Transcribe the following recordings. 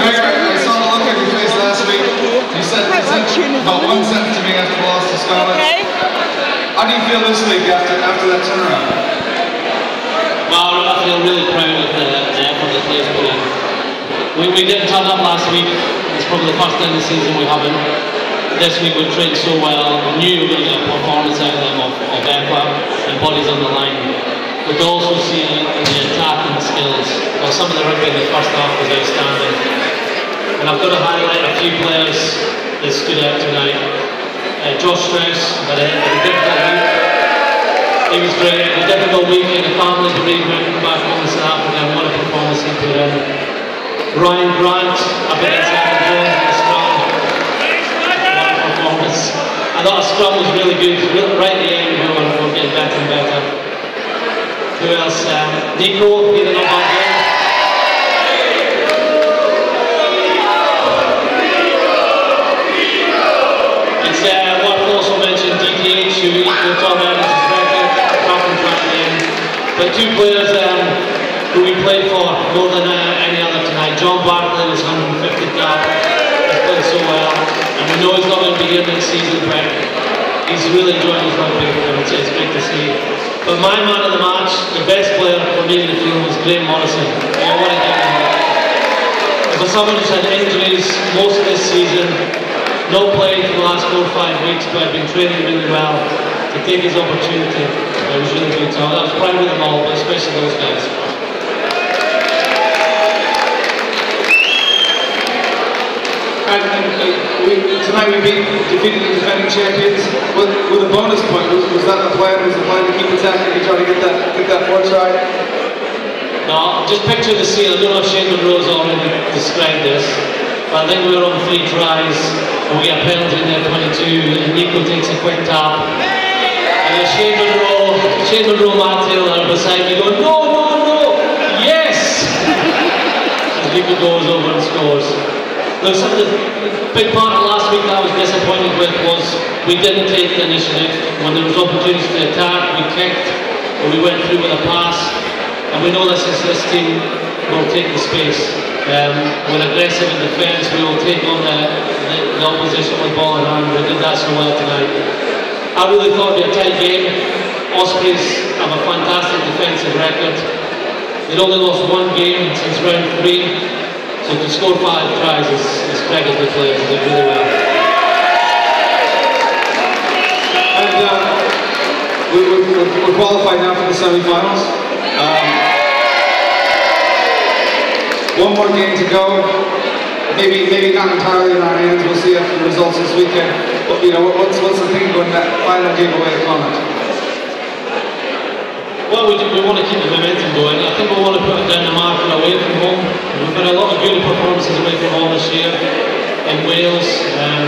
Greg, I saw the look on your face last week. You said, you said about one sentence to me after the loss to Scotland. Okay. How do you feel this week after after that turnaround? Well, I feel really proud of the, the effort the players put in. We, we didn't turn up last week. It's probably the first time this season we haven't. This week we trained so well. We knew we were going to get a performance out of them of, of effort and bodies on the line. But to also see in the attacking skills, well, some of the rugby in the first half was outstanding. And I've got to highlight a few players that stood out tonight. Uh, Josh Strauss had a, had a difficult week. He was great. A difficult week in the family bereavement back home in South Africa what a performance he put in. Ryan Grant Evan Jones in the scrum. What a performance. I thought the scrum was really good. Right at the end we were, we were getting better and better. Who else? Um, Nico, he did not Champion. But two players um, who we played for more than uh, any other tonight. John Barclay was 150 cap, he's played so well, and we know he's not going to be here next season, but he's really enjoying his rugby, and it's, it's great to see. But my man of the match, the best player for me in the field was Graham Morrison. I want to give him. For someone who's had injuries most of this season, no play for the last four or five weeks, but I've been training really well to take his opportunity. It was really good. So I was proud of them all, but especially those guys. And, and uh, we, tonight we beat, defeated the defending champions with, with a bonus point. Was, was that the plan? Was the plan to keep attacking and try to get that get that fourth try? No, just picture the scene. I don't know if Shade Munro's already described this, but I think we were on three tries, and we get a penalty in there, 22, and Nico takes a quick tap. Shade Munro, are beside me going, no, no, no, yes! and Nico goes over and scores. Look, some of the big part of last week that I was disappointed with was we didn't take the initiative. When there was opportunities to attack, we kicked, or we went through with a pass. And we know this is this team will take the space. Um, we're aggressive in defence, we will take on the, the, the opposition with ball in hand. We did that so well tonight. I really thought a tight game. Ospreys have a fantastic defensive record. They'd only lost one game since round three. So to score five tries is, is credit the they did really well. And uh, we, we, we're, we're qualified now for the semifinals. Um, one more game to go. Maybe maybe not entirely in our hands. We'll see after the results this weekend. But you know, what's what's the thing going that final game away at Connacht? Well, we, we want to keep the momentum going. I think we want to put it down the marker away from home. We've had a lot of good performances away from home this year in Wales, um,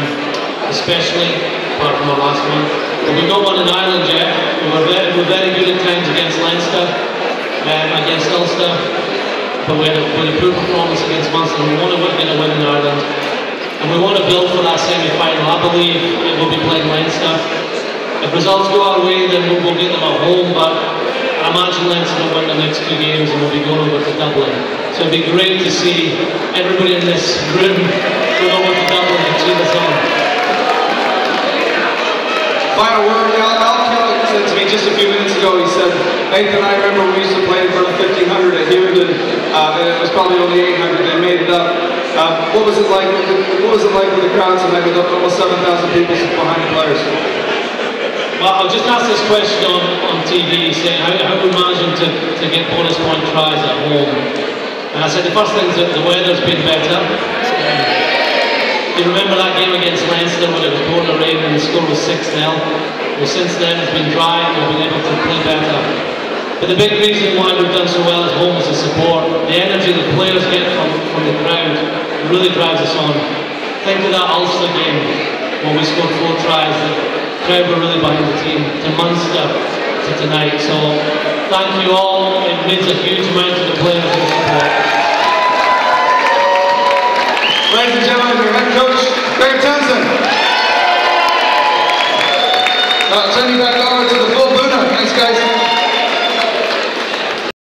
especially apart from our last one. But we've not won in Ireland yet. We were very, we very good at times against Leinster, um, against Ulster, but had, a, had a poor performance against Munster. We want to win, get a win in Ireland, and we want to build for that semi-final. I believe it will be playing Leinster. If results go our way, then we'll, we'll get them at home, but I imagine Leinster will win the next two games and we'll be going over to Dublin. So it'd be great to see everybody in this room go over to Dublin and cheer us on. Final word, Al, Al Kellock said to me just a few minutes ago, he said, Nathan, I remember we used to play in front of 1,500 at Hughenden, uh, and it was probably only 800, they made it up. What was it like? with the- What was it like with the crowd tonight with almost 7,000 people behind the players? Well, I'll just ask this question on, on TV, saying how, how we managing to, to get bonus point tries at home. And I said the first thing is that the weather's been better. You remember that game against Leinster when it was pouring rain and the score was 6-0? Well, since then it's been dry and we've been able to play better. But the big reason why we've done so well at home is the support. The energy the players get from, from the crowd really drives us on. Think of that Ulster game when we scored four tries. The crowd were really behind the team. To Munster, to tonight. So thank you all. It means a huge amount to the players and support.